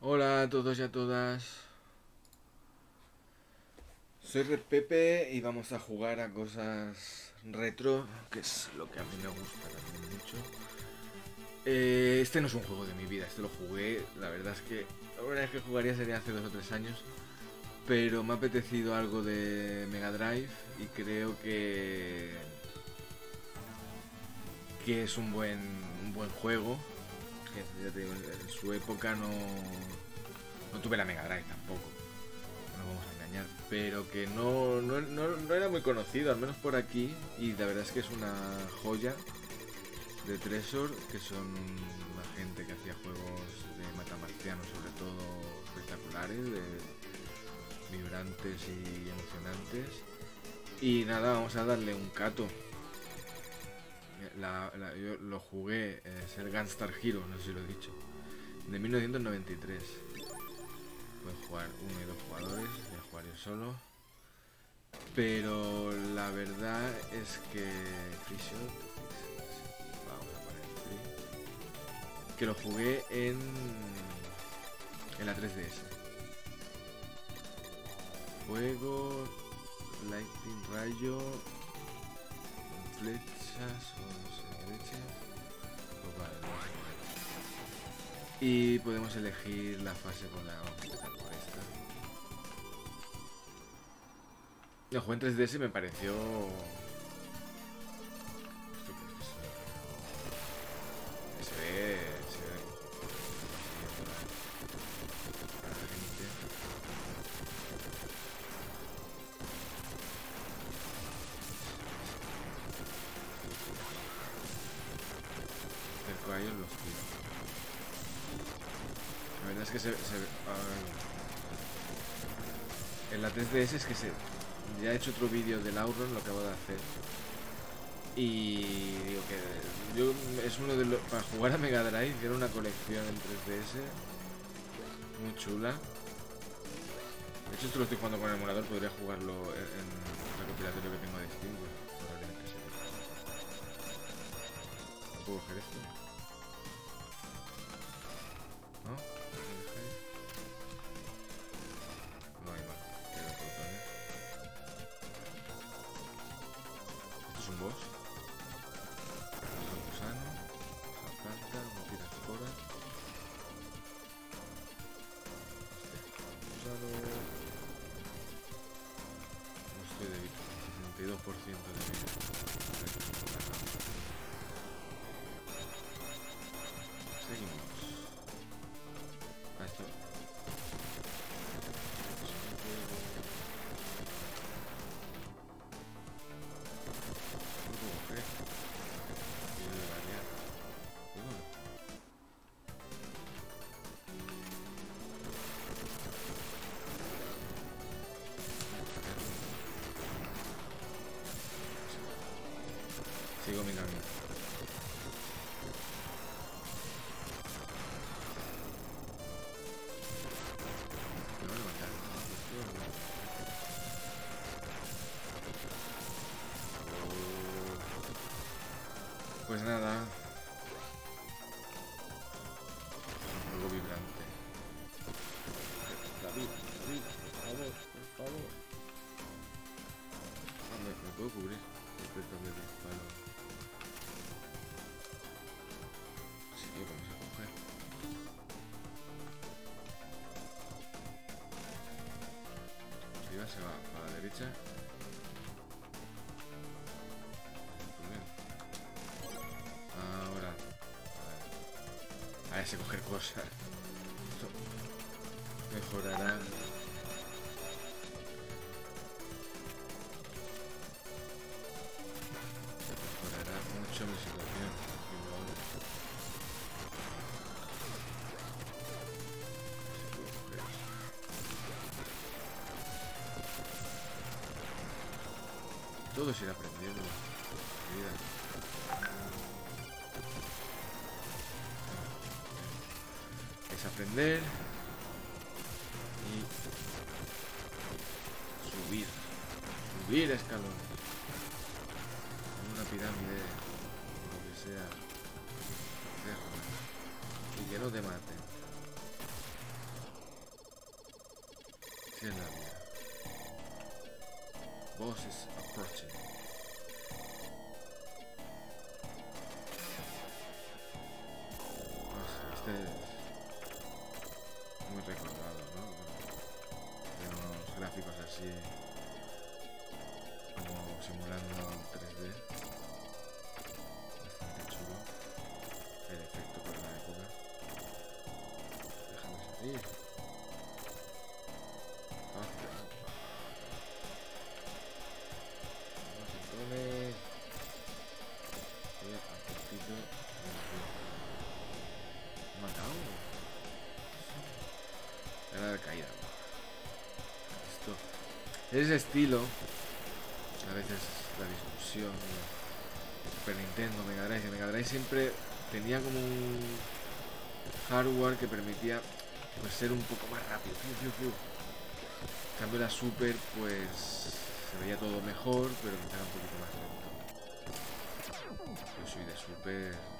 Hola a todos y a todas. Soy Red Pepe y vamos a jugar a cosas retro, que es lo que a mí me gusta también mucho. Eh, este no es un juego de mi vida, este lo jugué, la verdad es que la primera vez que jugaría sería hace dos o tres años, pero me ha apetecido algo de Mega Drive y creo que que es un buen un buen juego. En su época no no tuve la Mega Drive tampoco. No vamos a engañar, pero que no, no, no- no era muy conocido, al menos por aquí, y la verdad es que es una joya de Tresor, que son una gente que hacía juegos de matamarcianos, sobre todo espectaculares, vibrantes y emocionantes. Y nada, vamos a darle un cato. Yo lo jugué, eh, es el Gunstar Hero, no sé si lo he dicho, de 1993. Pueden jugar uno y dos jugadores, voy a jugar yo solo. Pero la verdad es que Free Shot, que lo jugué en en la 3DS. Fuego, Lightning Rayo, Y podemos elegir la fase por la por esta. El juego en 3DS me pareció. Los. La verdad es que se, se. En la 3DS es que se. Ya he hecho otro vídeo del Auron, lo acabo de hacer. Y digo que es uno de. Para jugar a Mega Drive, era una colección en 3DS. Muy chula. De hecho, esto lo estoy jugando con el emulador, podría jugarlo en, el recopilatorio que tengo de Steam. pues. ¿Puedo coger esto? 42% de vida. Sigo mi camino. Me. Oh. Pues nada. Algo vibrante. David, David, por favor, por favor. Ah, me, me puedo cubrir disparo. Ahora. A ver. Coger cosas. Esto. Mejorará Irá aprendiendo. Es aprender y subir. Subir escalones. Una pirámide, lo que sea. Y que no te maten. Así es la vida. Boss is approaching. Era de caída. Esto. Ese estilo. A veces la discusión. Super Nintendo, Mega Drive. siempre tenía como un hardware que permitía pues ser un poco más rápido. En cambio la Super pues se veía todo mejor, pero quizá un poquito más lento. Yo soy de Super.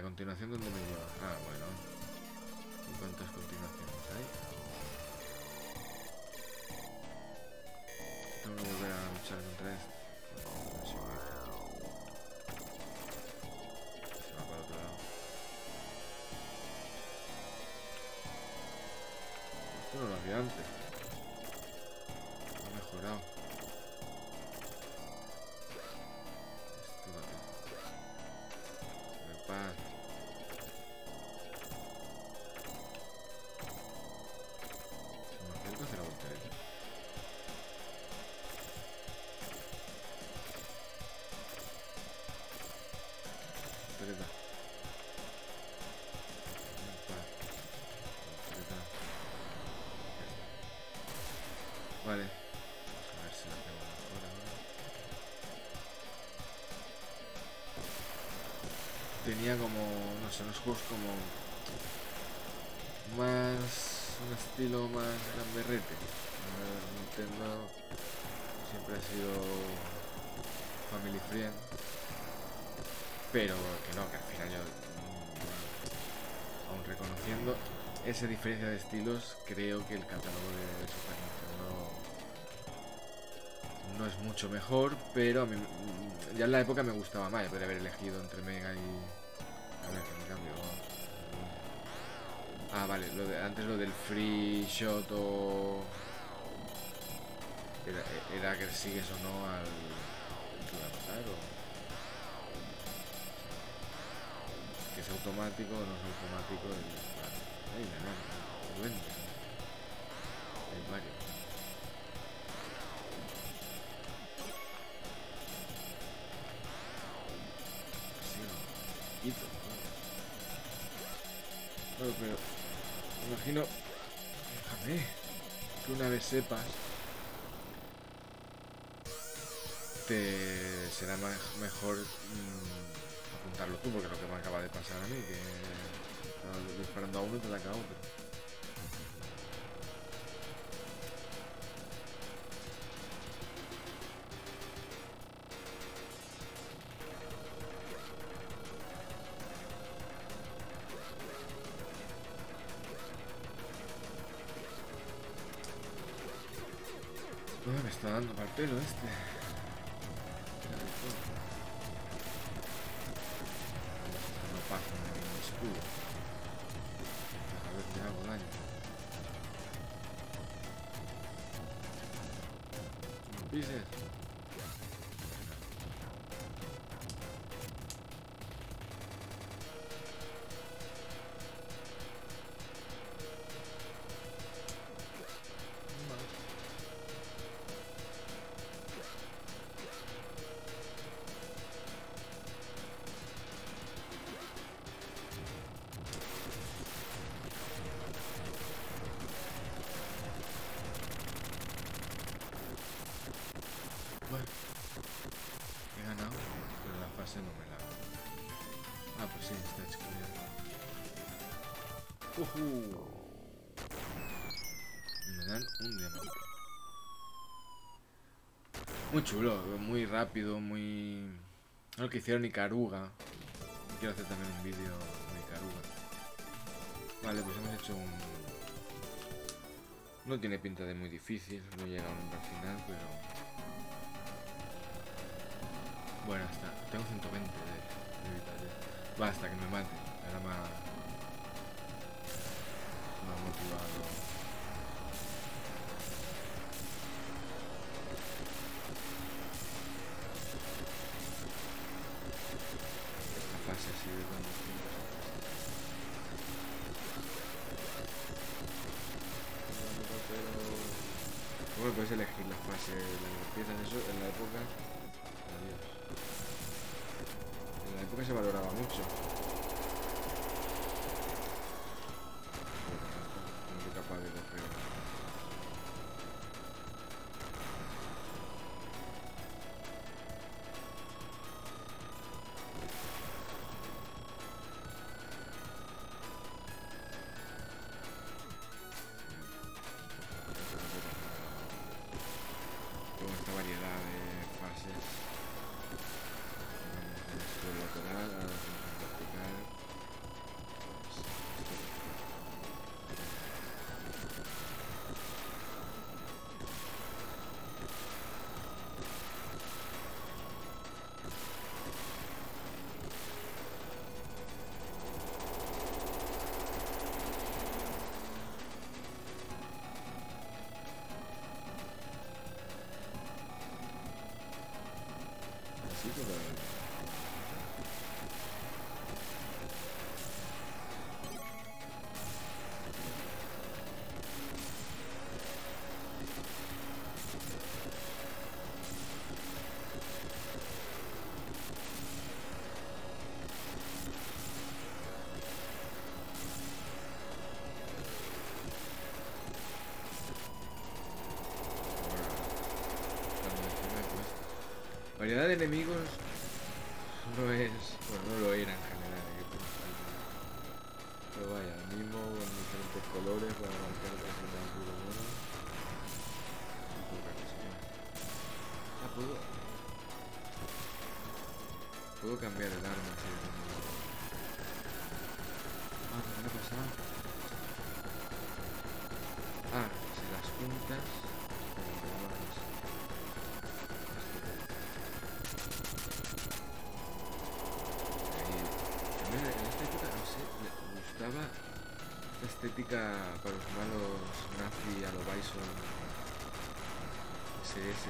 A continuación, ¿dónde me lleva? Ah, bueno. ¿Y cuántas continuaciones hay? Tengo que volver a luchar contra esto. No lo hacía antes. Ha mejorado. Tenía como, no sé, unos juegos como más, un estilo más gamberrete. Nintendo siempre ha sido family friend, pero que no, que al final yo, mm, aun reconociendo esa diferencia de estilos, creo que el catálogo de Super Nintendo no es mucho mejor, pero a mí mm, ya en la época me gustaba más, yo haber elegido entre Mega y... A ver, me cambio. Ah, vale, lo de, antes lo del free shot o... Era, era que sigues o no al... ¿Qué va a o...? Que es automático o no es automático y... Vale. Ay, la nada, duende. Hay varios. Bueno, pero imagino, déjame, que una vez sepas, te será ma- mejor mm, apuntarlo tú, porque es lo que me acaba de pasar a mí, que disparando a uno te la acabo a me está dando para el pelo este. No pasa el escudo. A ver si hago daño. No pises. Me dan un diamante. Muy chulo, muy rápido, muy... No lo que hicieron Icaruga. Quiero hacer también un vídeo de Icaruga. Vale, pues hemos hecho un... No tiene pinta de muy difícil, no llegamos al final, pero... Bueno, hasta... Tengo 120 de, de. Basta, que me mate. Era más motivado. Esta fase ha sido tan distinta. Bueno, puedes elegir las fases las piezas eso en la época. Adiós. En la época se valoraba mucho. variedad de enemigos no es... Bueno, no lo era en general. Pero vaya, mismo con diferentes colores para marcar el puro bueno. Ah, puedo... Puedo cambiar el arma si Ah, ¿qué me ha pasado? Ah, si las juntas... estética para los malos nazi a lo Bison. SS.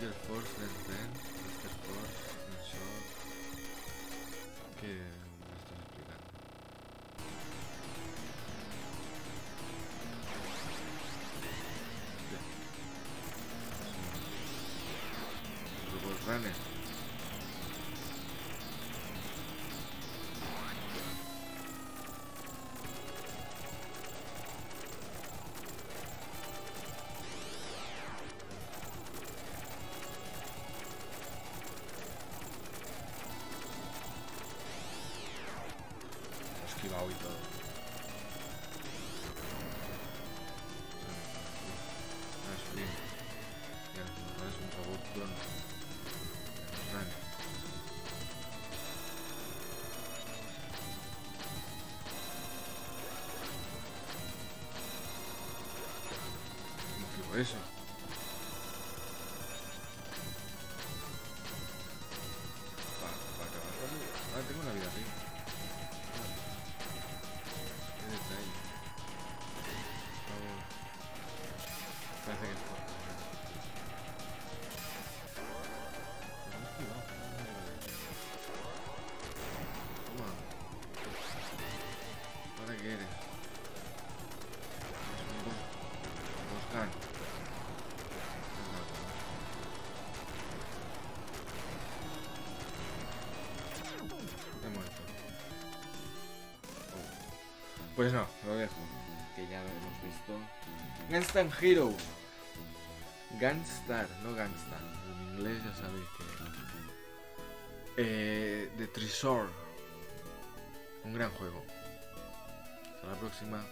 bigger force then Ben, Mr. Force, and Shaw. Okay. 为什么？Pues no, lo dejo, que ya lo hemos visto. Gunstar Hero. Gunstar, no Gunstar. En inglés ya sabéis que... Eh, The Tresor. Un gran juego. Hasta la próxima.